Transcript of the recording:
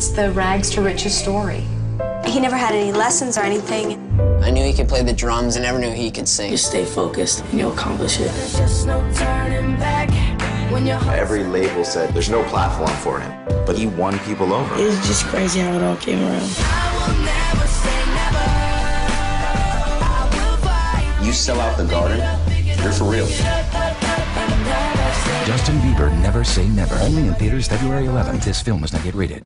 It's the rags to riches story. He never had any lessons or anything. I knew he could play the drums. I never knew he could sing. Just stay focused and you'll accomplish it. Every label said there's no platform for him, but he won people over. It was just crazy how it all came around. You sell out the garden, you're for real. Justin Bieber, Never Say Never. Only in theaters February 11th. This film is not yet rated.